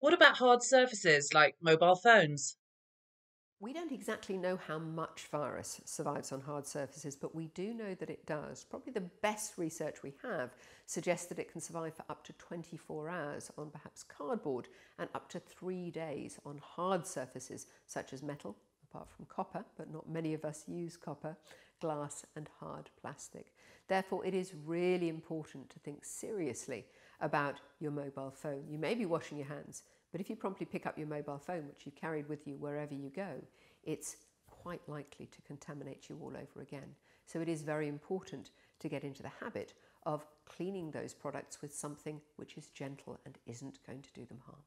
What about hard surfaces like mobile phones? We don't exactly know how much virus survives on hard surfaces, but we do know that it does. Probably the best research we have suggests that it can survive for up to 24 hours on perhaps cardboard and up to three days on hard surfaces such as metal, apart from copper, but not many of us use copper, glass and hard plastic. Therefore, it is really important to think seriously about your mobile phone. You may be washing your hands, but if you promptly pick up your mobile phone, which you've carried with you wherever you go, it's quite likely to contaminate you all over again. So it is very important to get into the habit of cleaning those products with something which is gentle and isn't going to do them harm.